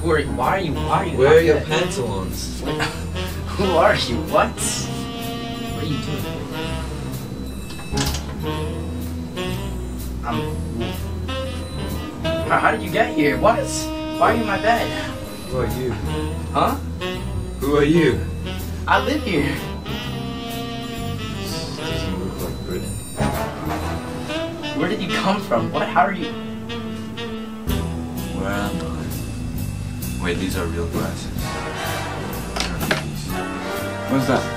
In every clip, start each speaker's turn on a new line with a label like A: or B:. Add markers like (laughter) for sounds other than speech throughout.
A: Who are you? Why are you? Why are you?
B: Where are your pantaloons? (laughs)
A: Who are you? What? What are you doing? I'm. How, how did you get here? What? Why are you in my bed?
B: Who are you?
A: Huh?
B: Who are you?
A: I live here.
B: This Doesn't look like Britain.
A: Where did you come from? What? How are you?
B: Where am I? Wait, these are real glasses. I don't need these. What's that?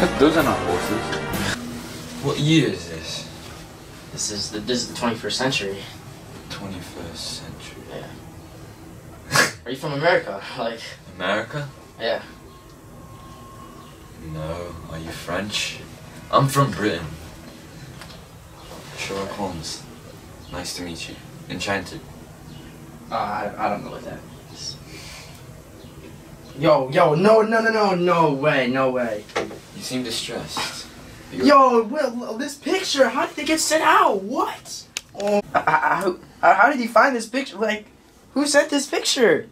B: That- Those are not horses. What year is this?
A: This is the this is the 21st century.
B: 21st century.
A: Yeah. (laughs) Are you from America? (laughs) Like,
B: America?
A: yeah.
B: No. Are you French? I'm from Britain. Sherlock Holmes. Nice to meet you. Enchanted.
A: Uh, I, I don't know what that is. Yo, yo, no, no, no, no, no way, no way.
B: You seem distressed. You-
A: Yo, Will, this picture, how did it get sent out? What? Oh, how, how, how did you find this picture? Like, who sent this picture?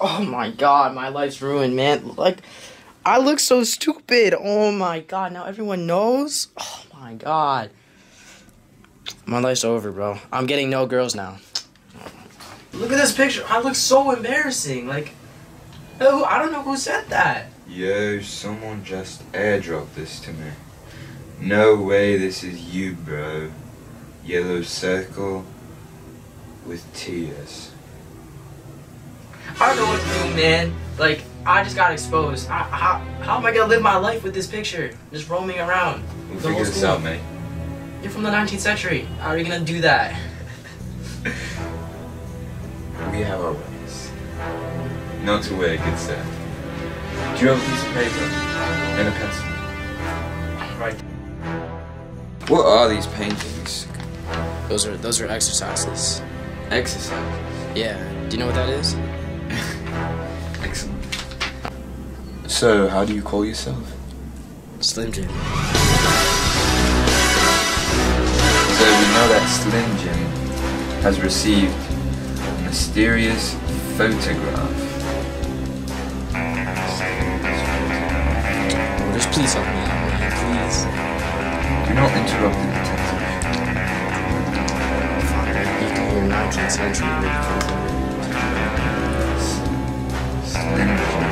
A: Oh my god, my life's ruined, man. Like, I look so stupid. Oh my god, now everyone knows? Oh my god. My life's over, bro. I'm getting no girls now. Look at this picture. I look so embarrassing. Like, who, I don't know who sent that.
B: Yo, someone just airdropped this to me. No way this is you, bro. Yellow circle with tears.
A: I don't know what to do, man. Like, I just got exposed. I, how, how am I gonna live my life with this picture? Just roaming around.
B: We'll figure this out, mate.
A: You're from the 19th century. How are you gonna do that?
B: We have our ways. Not to wear, good sir. Do you have a piece of paper and a pencil?
A: Right.
B: What are these paintings?
A: Those are those are exercises.
B: Exercises.
A: Yeah. Do you know what that is? (laughs)
B: Excellent. So, how do you call yourself?
A: Slim Jim.
B: Know that Slim Jim has received a mysterious photograph.
A: Oh, just please help me out, man. Please.
B: Do not interrupt the detective.
A: You can hear 19th century.
B: Slim Jim.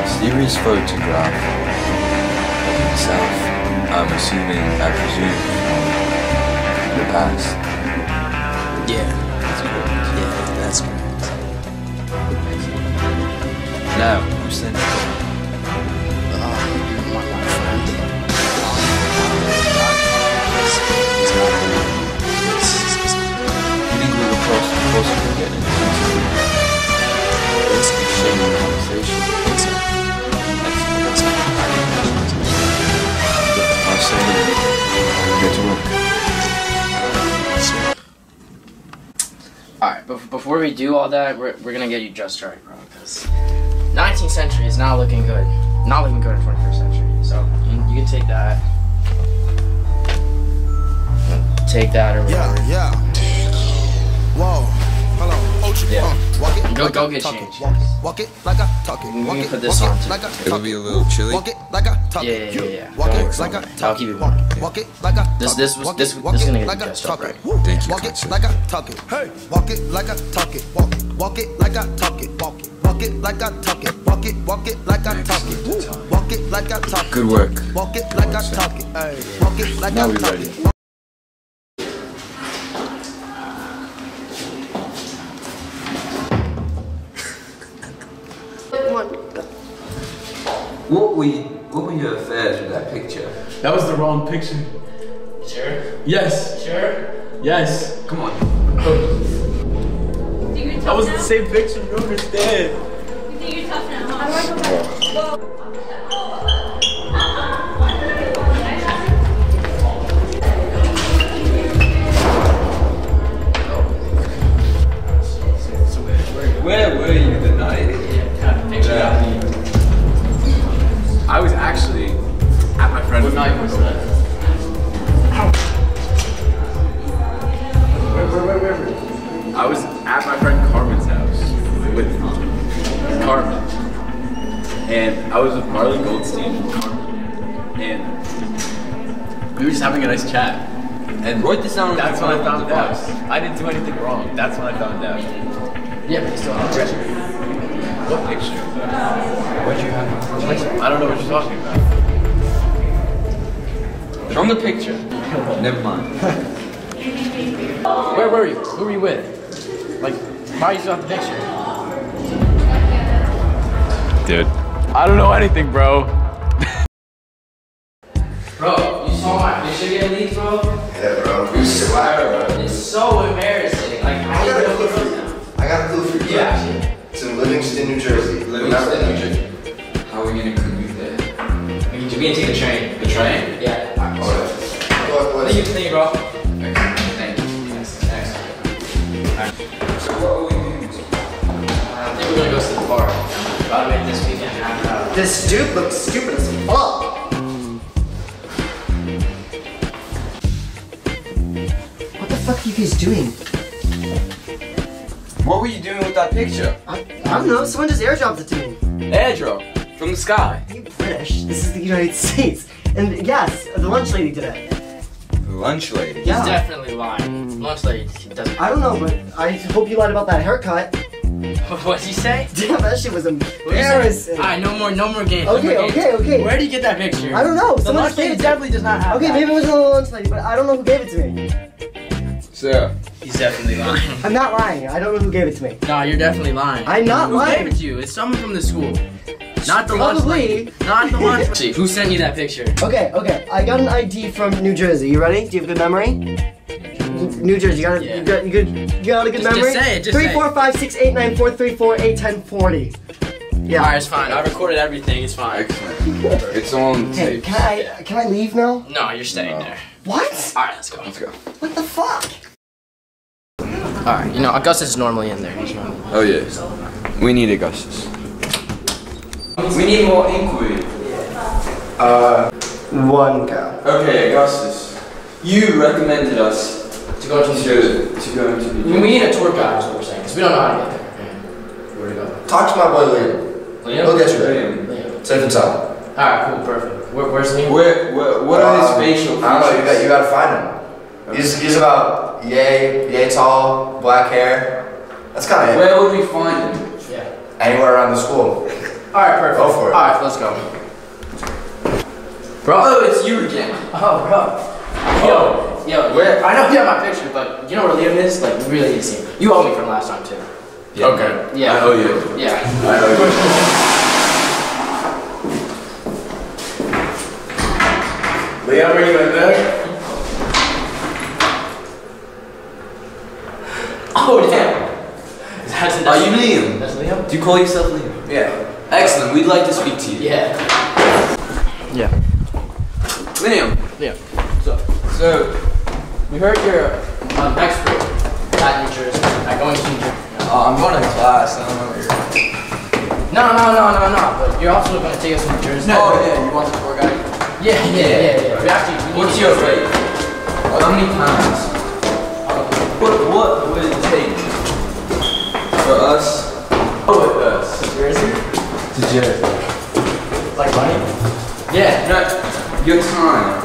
B: Mysterious photograph of himself. I'm assuming, I presume, the past.
A: Yeah.
B: That's correct.
A: Yeah, that's correct.
B: Now, who sent it?
A: My, my friend.
B: You think we were close, closer to getting into this shaming conversation? I
A: before we do all that, we're, we're gonna get you just right, bro. Because 19th century is not looking good. Not looking good in 21st century. So you, you can take that. Take that or
C: Yeah,
A: whatever.
C: yeah. Whoa, hold on.
A: Yeah.
C: Uh, walk it,
A: Go-
C: like
A: go
C: I
A: get
C: talk
A: changed.
C: it. Walk it, walk it like I talk it. Walk it,
A: put this
C: walk
A: on
C: it like I
B: It'll be a little chilly.
C: Walk it like I talk
A: Yeah,
C: it.
A: yeah, yeah, yeah.
C: Walk it like I
A: I'll
C: talk
A: keep
C: it.
A: it warm.
C: Walk it like I
A: This-
C: talk
A: this
C: it.
A: was-
C: Walk
A: this-
C: it,
A: this is gonna get
C: like
A: you
C: I
A: dressed up right.
B: Thank you,
C: Walk it like I talk it. Hey, walk it like I talk it. Walk it, walk it like I talk it. Walk it, walk it like I talk it. Walk it, walk it like I talk it. Walk it like I talk it.
B: Good work.
C: Walk it like I talk it. Hey, walk it like
B: Now
C: I
B: we
C: talk
B: ready.
C: it.
B: What were you, what were your affairs with that picture?
D: That was the wrong picture.
A: Sure?
D: Yes,
A: Sure?
D: yes.
B: Come on.
E: Think you're
D: That was
E: now?
D: the same picture, you understand?
E: You think you're tough now? How do I go oh. back?
B: Where were you
D: friend.
A: What night was that?
D: I was at my friend Carmen's house with Carmen. And I was with Marley Goldstein and Carmen. And we were just having a nice chat. And
B: wrote this down.
D: That's when I found out. I didn't do anything wrong. That's when I found out.
A: Yeah, but you still have a picture.
D: What picture?
B: What you have?
D: I don't know what you're talking about.
B: From the picture. Never mind.
A: Where were you? Who were you with? Like, why you still have the picture?
D: Dude. I don't know anything, bro.
A: Bro, you saw my picture get leaked, bro?
F: Yeah, bro.
B: You swear, bro.
A: It's so embarrassing. Like, how
F: I
A: you
F: got a clue for you.
A: that?
F: I got a clue for you.
A: Yeah.
F: It's in Livingston, New Jersey.
B: Livingston, New. Jersey. How are we gonna commute there?
A: We can, we can take the train.
B: The train?
A: Yeah.
F: Yeah. What, what
A: Thank you,
F: is
A: thank you, bro.
B: Thank you. So what are we doing?
A: I think we're gonna go to the bar. Gotta make this weekend happen out.
G: This dude looks stupid as fuck. What the fuck are you guys doing?
B: What were you doing with that picture?
G: I, I don't know. Someone just airdropped it to me.
B: Airdrop. From the sky.
G: Are you British? This is the United (laughs) States. And yes, the lunch lady did it.
B: The lunch lady.
G: Yeah.
A: He's definitely lying. Lunch lady doesn't.
G: I don't know, but I hope you lied about that haircut. (laughs)
A: What'd he say?
G: Damn, that shit was
A: What'd
G: embarrassing.
A: Alright, no more, no more games. no
G: Okay,
A: more games.
G: okay, okay.
A: Where did you get that picture?
G: I don't know.
A: The
G: Someone
A: lunch
G: just gave
A: lady
G: it
A: definitely does not have
G: Okay,
A: that.
G: maybe it was a lunch lady, but I don't know who gave it to me.
B: So,
A: He's definitely lying.
G: I'm not lying. I don't know who gave it to me.
A: no, you're definitely lying.
G: I'm not
A: Who
G: lying.
A: gave it to you? It's someone from the school. Not the lunch
G: Probably.
A: lady. Not the lunch (laughs) lady. Who sent you that picture?
G: Okay, okay. I got an ID from New Jersey. You ready? Do you have good memory? New Jersey. You got a,
A: Yeah.
G: you got you good you got a good
A: Just- just
G: memory?
A: say it, just
G: Three,
A: say it.
G: four, five, six, eight, nine, four, three, four, eight, ten, forty. Yeah.
A: Alright, it's fine. I recorded everything. It's fine.
B: excellent. It's on tape.
G: Hey, can I can I leave now?
A: No, you're staying there.
G: What?
A: Alright, let's go.
B: Let's go.
G: What the fuck?
A: Alright, you know, Augustus is normally in there. He's normally.
B: Oh yeah. We need Augustus. We need more inquiry.
G: Uh, One go.
B: Okay, Augustus. You recommended us
A: To go to
B: to,
A: the
B: to go into
A: We need a tour guide, is what we're saying, because we don't know how to get there. Where to go?
F: Talk to my boy Liam.
A: Liam?
F: He'll get you there.
A: Liam.
F: Safe and sound.
A: Alright, cool, perfect. Where, where's Liam?
B: Where, where, what are
F: Um,
B: his facial features?
F: I don't know. You got you got to find him. He's he's about yay yay tall, black hair. That's kind of it.
B: Where would we find him?
A: Yeah.
F: Anywhere around the school.
A: Alright, perfect.
F: Go for it.
A: Alright, let's go. Bro.
B: Oh, it's you again.
A: Oh, bro. Yo, yo, oh.
B: Where-
A: I know you have my picture, but you know where Liam is? Like, really need to see him. You owe me from last time, too. Yeah.
B: Okay.
A: Yeah.
B: I owe you.
A: Yeah.
B: I owe
F: Liam, are you in there?
A: Oh, damn. That's, that's,
B: Are you Liam?
A: That's Liam?
B: Do you call yourself Liam?
F: Yeah.
B: Excellent. We'd like to speak to you.
A: Yeah. Yeah.
B: Liam.
A: Yeah.
B: So, so
A: We heard you're an expert at New Jersey, at going to New Jersey.
B: uh, I'm going to class. I don't know what you're.
A: No, no, no, no, no. But you're also going to take us to New Jersey.
B: Oh yeah, you want the tour guide?
A: Yeah, yeah, yeah, yeah. We actually. We
B: What's your
A: to-
B: rate? How many times? What what would it take for us? Go with us.
A: New Jersey?
B: To Jersey.
A: Like money? Yeah.
B: No, your time.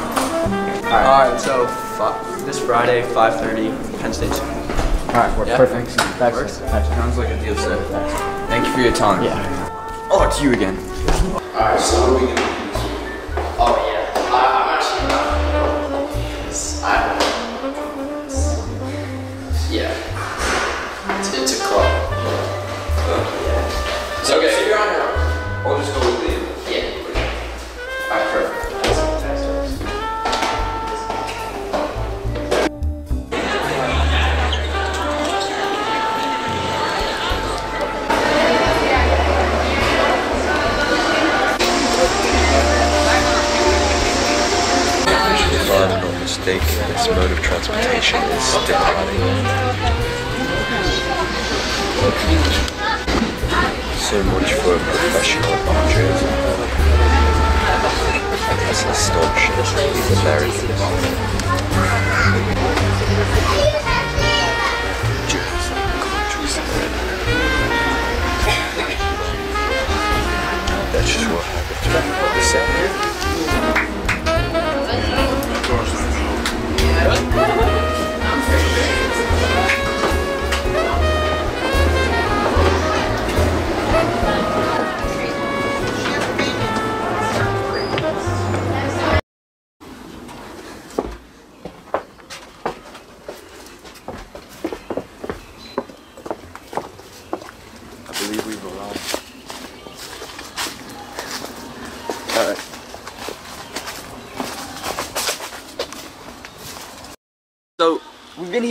H: Alright, so fi- this Friday, 5.30, Penn Station.
A: Alright, work.
B: Yeah.
A: Perfect. Thanks.
B: Works. Sounds like a deal, sir. Thank you for your time.
A: Yeah.
B: Oh, it's you again.
A: Alright, so what are we gonna So
B: much
A: for professional boundaries. That's
I: the stodge these Americans. Jews and countries in. That's just what
B: happens to them.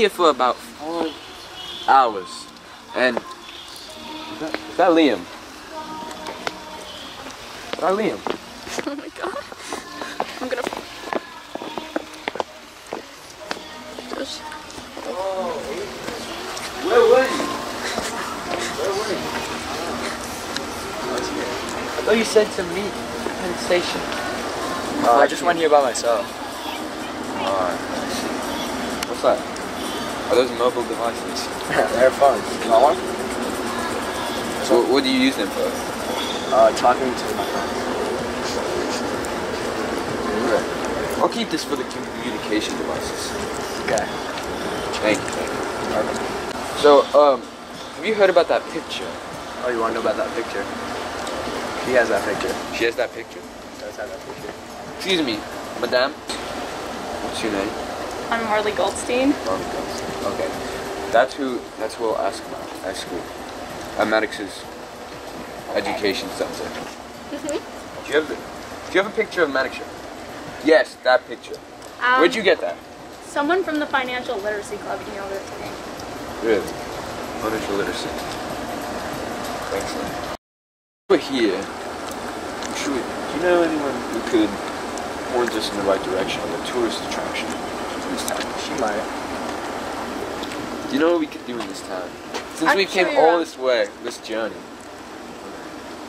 B: Here for about four hours, and is that, is that Liam? Is that Liam? (laughs)
E: Oh my god. I'm gonna. Just.
B: Where were you? Where were you? I thought you said to meet at Penn Station.
D: Uh, I just went here by myself.
B: Alright. What's that? Are those mobile devices? (laughs)
D: They're fun. You want one?
B: So what do you use them for?
D: Uh, talking to my friends.
B: I'll keep this for the communication devices.
D: Okay.
B: Thank you. Thank you. So, um, have you heard about that picture?
D: Oh, you want to know about that picture? He has that picture.
B: She has that picture?
D: Does have that picture.
B: Excuse me, madame. What's your name?
E: I'm Marley Goldstein.
B: Marley Goldstein. Okay. That's who. That's who I'll ask about at school. At Maddox's education center.
E: Mhm.
B: Do you have the, Do you have a picture of Maddox? Yes, that picture.
E: Um,
B: Where'd you get that?
E: Someone from the Financial Literacy Club emailed it to me.
B: Really? Financial literacy. Thanks, man. We're here. Should we, do you know anyone who could point us in the right direction on the tourist attraction in this town?
D: She might.
B: Do you know what we could do in this town? Since
E: I
B: we came all
E: around.
B: this way, this journey.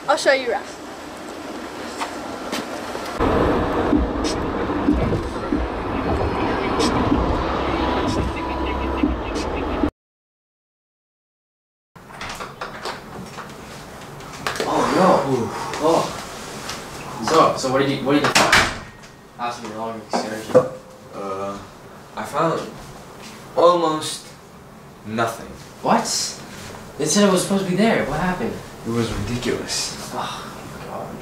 E: I'll show you around.
A: Oh no. Oh. So, so what did you, what did you find? Ask me long excursion.
J: Uh, I found almost nothing.
A: What? They said it was supposed to be there. What happened?
J: It was ridiculous.
A: Oh my god.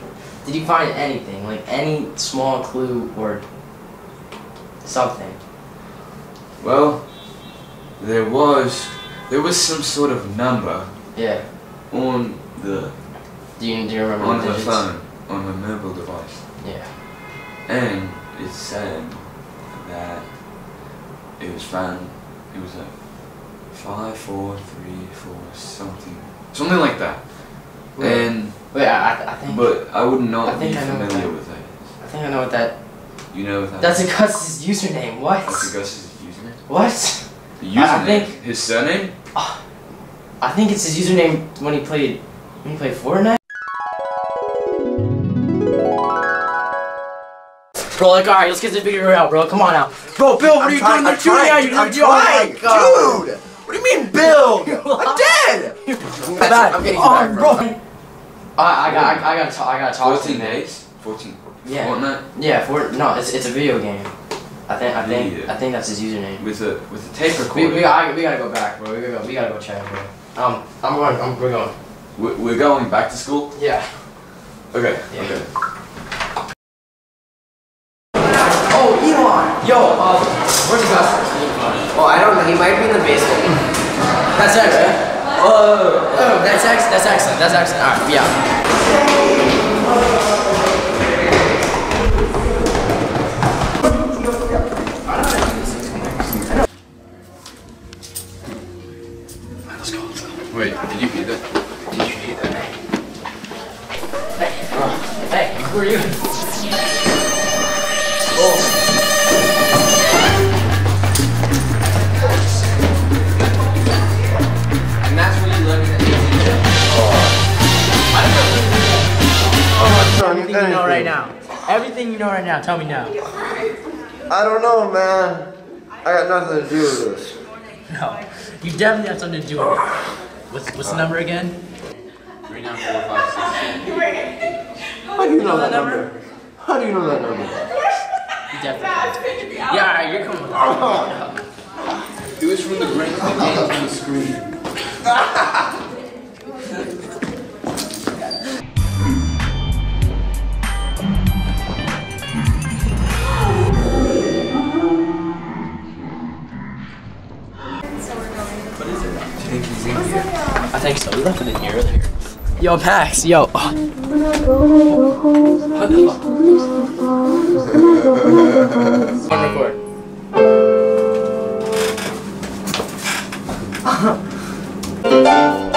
A: Did you find anything? Like any small clue or something?
J: Well, there was there was some sort of number
A: Yeah.
J: on the
A: Do you, do you remember
J: on
A: the digits?
J: phone on her mobile device,
A: Yeah.
J: and it said that it was found. It was a five, four, three, four, something, something like that.
A: Wait.
J: And
A: Wait, I, I think.
J: but I would not
A: I think
J: be
A: I know
J: familiar
A: that-
J: with that.
A: I think I know what that.
J: You know what that?
A: That's Augustus' username. What?
J: That's Augustus' username.
A: What?
J: The username.
A: I think-
J: his surname.
A: Ah, I think it's his username when he played when he played Fortnite. Bro, like, alright, let's get this video out, bro. Come on now. Bro, Bill, what are you doing? They're shooting at you.
G: I'm
A: Dude,
G: trying,
A: my God.
G: dude. What do you mean build? (laughs) I'm dead.
A: Bad.
G: I'm getting
A: oh,
G: back,
A: bro.
G: bro.
A: I, I got, I, I gotta, talk, I gotta talk
J: Fourteen days. Fourteen.
A: Yeah.
J: Fortnite
A: Yeah, for no, it's, it's a video game. I think, I think,
J: Yeah.
A: I think that's his username.
J: with a with a tape
A: We,
J: recorder.
A: we, I, we gotta go back, bro. We gotta go, we gotta go check, bro. Um, I'm going, I'm, we're going.
J: We're, we're going back to school.
A: Yeah.
J: Okay.
A: Yeah.
J: Okay.
A: Oh, Elon! Yo, um, where's Augustus?
K: Oh, I don't know. He might be in the basement.
A: That's excellent. Eh? right? Oh oh, oh, oh, oh, that's X, that's excellent, that's excellent. Alright, yeah.
B: Wait, did you hear that? Did you hear that?
A: Hey, hey, who are you?
B: And
A: Everything you know right now. Everything you know right now, tell me now.
G: I don't know, man. I got nothing to do with this.
A: No, you definitely have something to do with it. What's, what's the number again?
B: Three, nine, four, five, six.
G: How do you know that number? How do you know that number?
A: You definitely. Yeah, alright, you're coming with (laughs)
B: It was from the brain that came from the screen. (laughs)
A: think so. Oh, we left it in here earlier. Yo, Pax. yo. Record. (laughs)